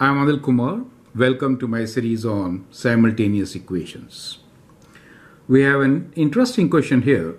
I'm Anil Kumar. Welcome to my series on simultaneous equations. We have an interesting question here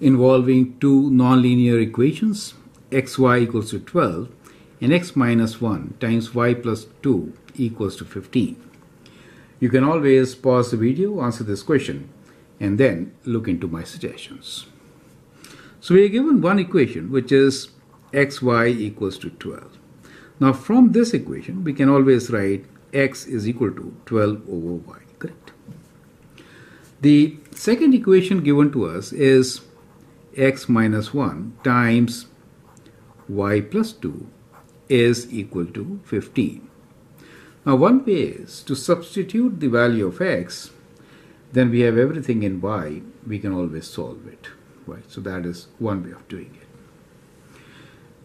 involving two nonlinear equations xy equals to 12 and x minus 1 times y plus 2 equals to 15. You can always pause the video, answer this question, and then look into my suggestions. So we are given one equation which is xy equals to 12. Now from this equation we can always write x is equal to 12 over y, correct? The second equation given to us is x minus 1 times y plus 2 is equal to 15. Now one way is to substitute the value of x, then we have everything in y, we can always solve it. Right? So that is one way of doing it.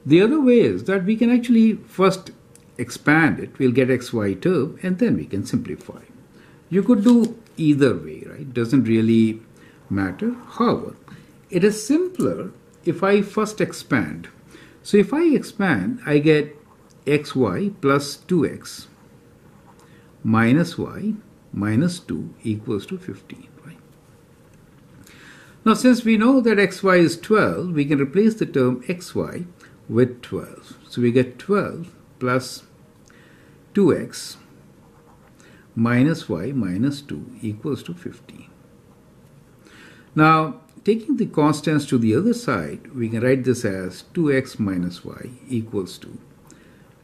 The other way is that we can actually first expand it, we'll get xy term, and then we can simplify. You could do either way, right? Doesn't really matter. However, it is simpler if I first expand. So if I expand, I get xy plus 2x minus y minus 2 equals to 15. Right? Now since we know that xy is 12, we can replace the term xy with 12. So we get 12 plus 2x minus y minus 2 equals to 15. Now taking the constants to the other side, we can write this as 2x minus y equals to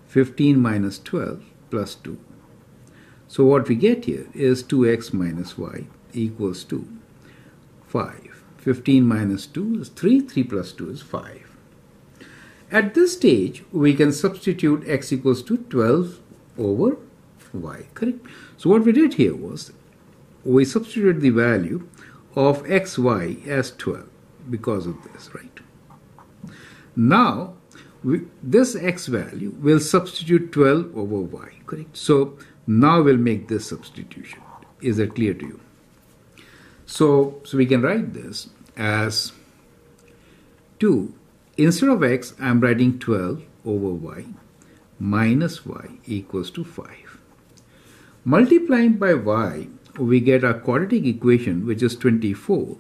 15 minus 12 plus 2 so what we get here is 2x minus y equals to 5. 15 minus 2 is 3, 3 plus 2 is 5. At this stage, we can substitute x equals to 12 over y, correct? So what we did here was, we substituted the value of xy as 12 because of this, right? Now, we, this x value will substitute 12 over y, correct? So now we'll make this substitution. Is that clear to you? So, so we can write this as 2. Instead of x, I'm writing 12 over y minus y equals to 5. Multiplying by y, we get our quadratic equation which is 24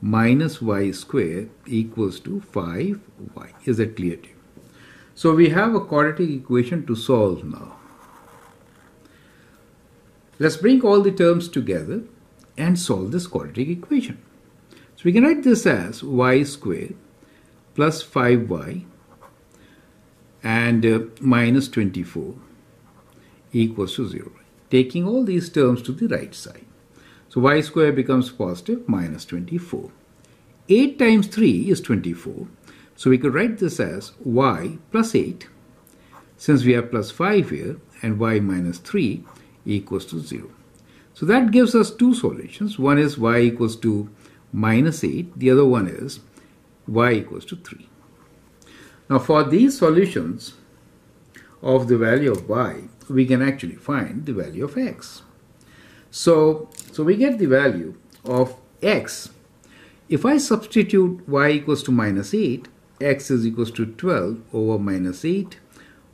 minus y squared equals to 5y. Is that clear to you? So we have a quadratic equation to solve now. Let's bring all the terms together and solve this quadratic equation. So we can write this as y squared plus 5y and uh, minus 24 equals to 0. Taking all these terms to the right side. So y squared becomes positive minus 24. 8 times 3 is 24. So we could write this as y plus 8 since we have plus 5 here and y minus 3 equals to 0. So that gives us two solutions. One is y equals to minus 8. The other one is y equals to 3. Now for these solutions of the value of y, we can actually find the value of x. So, so we get the value of x. If I substitute y equals to minus 8, x is equals to 12 over minus 8,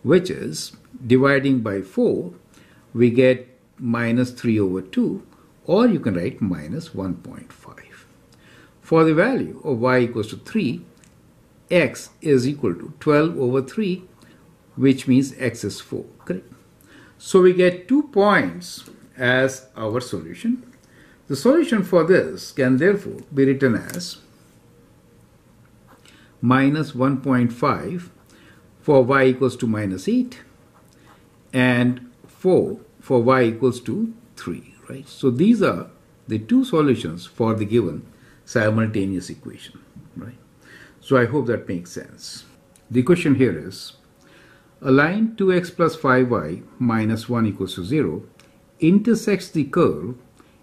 which is dividing by 4 we get minus 3 over 2 or you can write minus 1.5. For the value of y equals to 3, x is equal to 12 over 3 which means x is 4. Correct? So we get two points as our solution. The solution for this can therefore be written as minus 1.5 for y equals to minus 8 and 4 for y equals to 3, right? So these are the two solutions for the given simultaneous equation, right? So I hope that makes sense. The question here is, a line 2x plus 5y minus 1 equals to 0 intersects the curve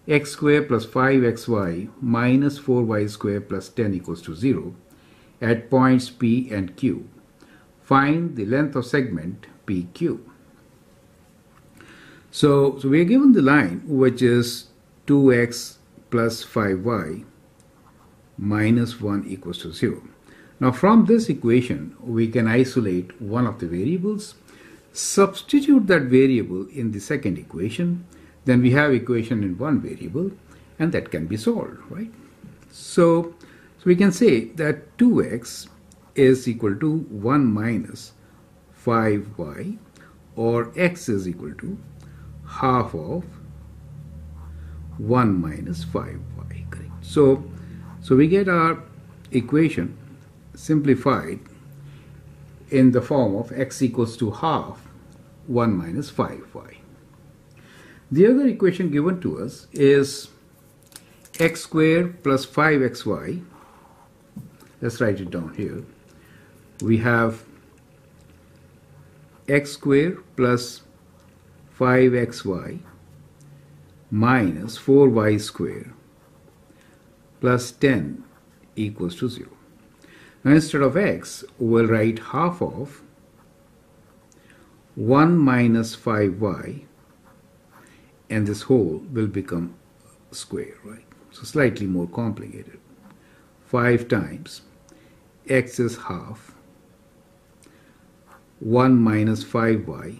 x square plus 5xy minus 4y square plus 10 equals to 0 at points P and Q. Find the length of segment PQ. So, so we are given the line which is 2x plus 5y minus 1 equals to 0. Now from this equation we can isolate one of the variables. substitute that variable in the second equation, then we have equation in one variable and that can be solved, right? So, so we can say that 2x is equal to 1 minus 5y or x is equal to half of 1 minus 5y, correct? So, so we get our equation simplified in the form of x equals to half 1 minus 5y. The other equation given to us is x squared plus 5xy. Let's write it down here. We have x squared plus 5xy minus 4y squared plus 10 equals to 0. Now instead of x, we'll write half of 1 minus 5y and this whole will become square, right? So slightly more complicated. 5 times x is half 1 minus 5y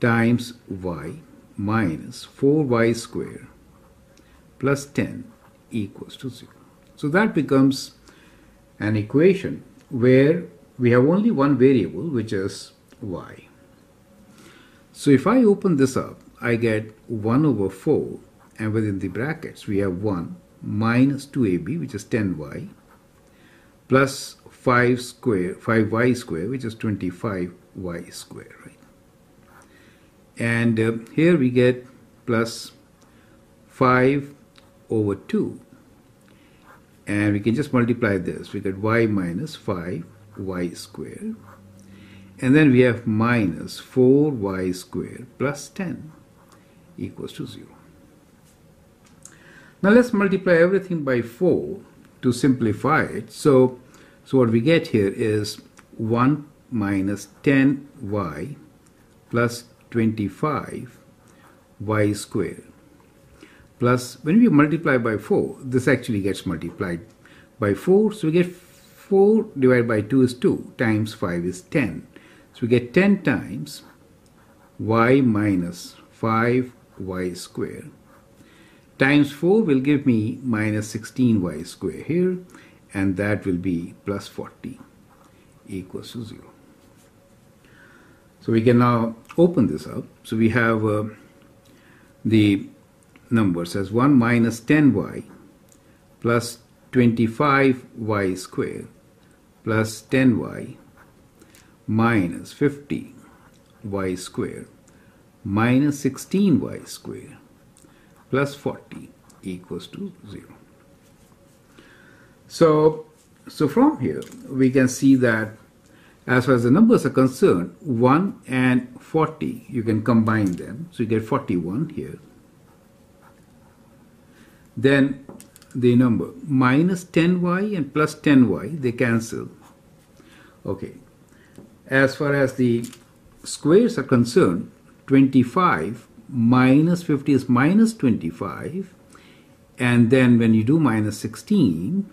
times y minus 4y square plus 10 equals to 0. So that becomes an equation where we have only one variable which is y. So if I open this up, I get 1 over 4 and within the brackets we have 1 minus 2ab which is 10y plus 5 square 5y square which is 25y square right and uh, here we get plus 5 over 2 and we can just multiply this. We get y minus 5y square and then we have minus 4y square plus 10 equals to 0 now let's multiply everything by 4 to simplify it. So so what we get here is 1 minus 10y plus 25 y square plus when we multiply by 4 this actually gets multiplied by 4 so we get 4 divided by 2 is 2 times 5 is 10 so we get 10 times y minus 5y square. Times 4 will give me minus 16y square here and that will be plus 40 equals to 0 so we can now open this up. So we have uh, the numbers as 1 minus 10y plus 25y squared plus 10y minus 50y squared minus 16y squared plus 40 equals to 0. So, so from here we can see that as far as the numbers are concerned, 1 and 40, you can combine them. So you get 41 here. Then the number minus 10y and plus 10y, they cancel. Okay. As far as the squares are concerned, 25 minus 50 is minus 25. And then when you do minus 16,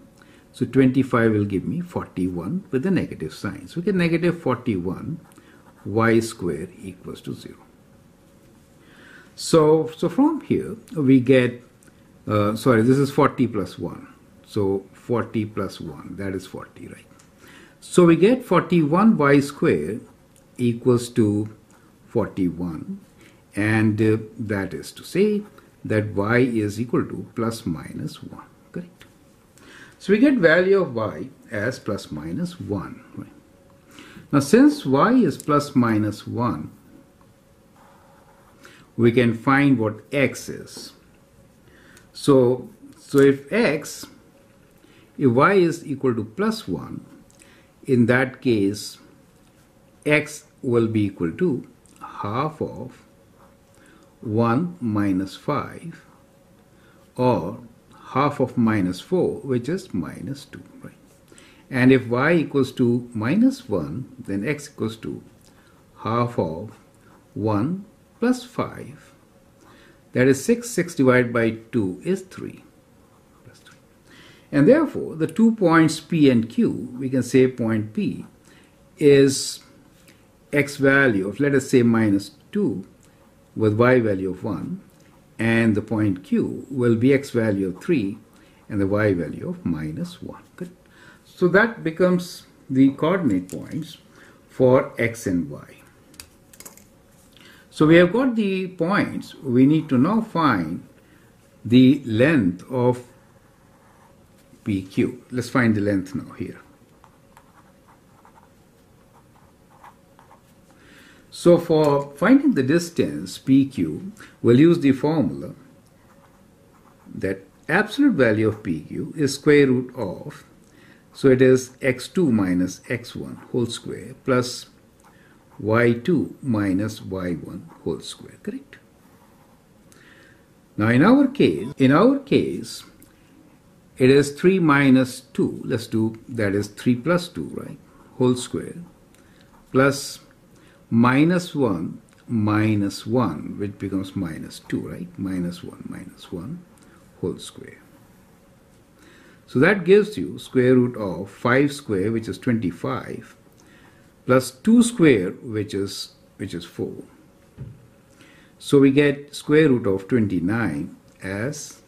so 25 will give me 41 with a negative sign. So we get negative 41 y square equals to 0. So, so from here we get, uh, sorry, this is 40 plus 1. So 40 plus 1, that is 40, right? So we get 41 y square equals to 41 and uh, that is to say that y is equal to plus minus 1. correct? So we get value of y as plus minus 1. Right? Now since y is plus minus 1, we can find what x is. So, so if x, if y is equal to plus 1, in that case x will be equal to half of 1 minus 5 or half of minus 4 which is minus 2 right? And if y equals to minus 1 then x equals to half of 1 plus 5 that is 6 6 divided by 2 is 3 plus and therefore the two points p and q we can say point p is x value of let us say minus 2 with y value of 1 and the point q will be x value of 3 and the y value of minus 1. Good. So that becomes the coordinate points for x and y. So we have got the points. We need to now find the length of PQ. Let's find the length now here. So for finding the distance PQ, we'll use the formula that absolute value of PQ is square root of, so it is x2 minus x1 whole square plus y2 minus y1 whole square, correct? Now in our case, in our case, it is 3 minus 2, let's do, that is 3 plus 2, right, whole square, plus minus 1 minus 1, which becomes minus 2, right, minus 1 minus 1 whole square. So that gives you square root of 5 square, which is 25, plus 2 square, which is, which is 4. So we get square root of 29 as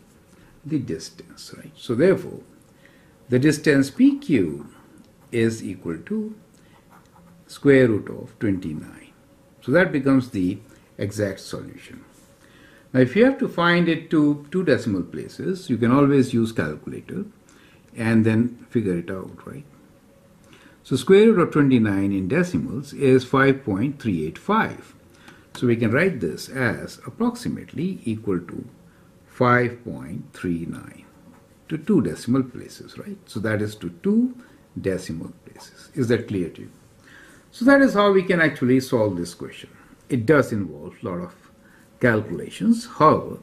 the distance, right? So therefore, the distance PQ is equal to square root of 29. So that becomes the exact solution. Now if you have to find it to two decimal places, you can always use calculator and then figure it out, right? So square root of 29 in decimals is 5.385. So we can write this as approximately equal to 5.39 to two decimal places, right? So that is to two decimal places. Is that clear to you? So that is how we can actually solve this question. It does involve a lot of calculations. However,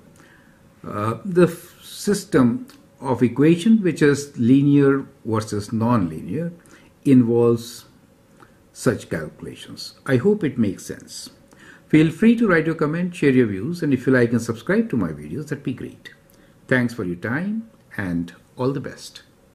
uh, the system of equation which is linear versus non-linear involves such calculations. I hope it makes sense. Feel free to write your comment, share your views, and if you like and subscribe to my videos, that'd be great. Thanks for your time and all the best.